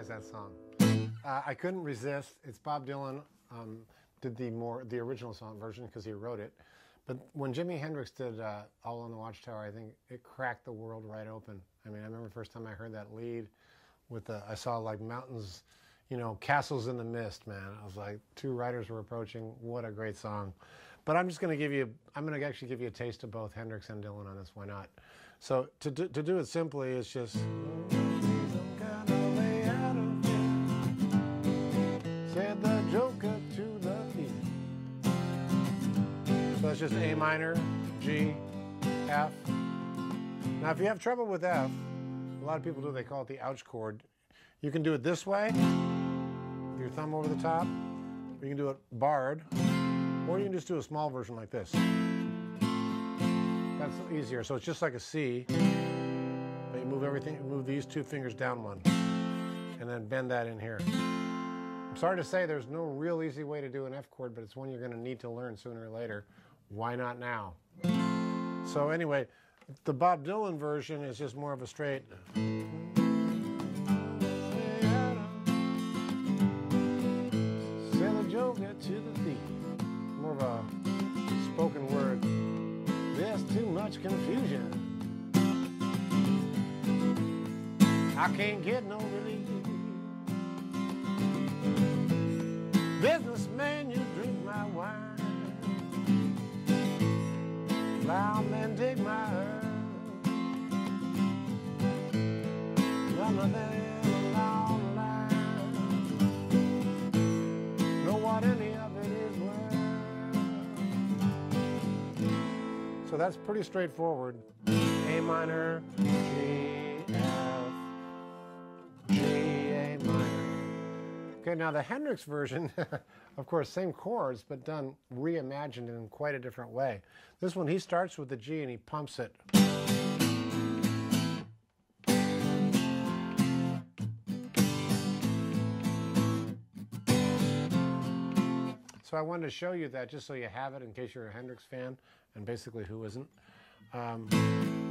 recognize that song. Uh, I couldn't resist. It's Bob Dylan um, did the more the original song version because he wrote it. But when Jimi Hendrix did uh, All Along the Watchtower, I think it cracked the world right open. I mean, I remember the first time I heard that lead with the I saw like mountains, you know, castles in the mist. Man, I was like, two writers were approaching. What a great song! But I'm just going to give you. I'm going to actually give you a taste of both Hendrix and Dylan on this. Why not? So to do, to do it simply, it's just. It's just A minor, G, F. Now, if you have trouble with F, a lot of people do, they call it the ouch chord. You can do it this way, with your thumb over the top, or you can do it barred, or you can just do a small version like this. That's easier. So it's just like a C, but you move everything, move these two fingers down one, and then bend that in here. I'm sorry to say there's no real easy way to do an F chord, but it's one you're going to need to learn sooner or later. Why not now? So anyway, the Bob Dylan version is just more of a straight. A to the thief. More of a spoken word. There's too much confusion. I can't get no relief. Plowman, dig my line know what any of it is worth. So that's pretty straightforward. A minor, G, Okay, now the Hendrix version, of course, same chords, but done reimagined in quite a different way. This one, he starts with the G and he pumps it. So I wanted to show you that just so you have it in case you're a Hendrix fan, and basically who isn't. Um,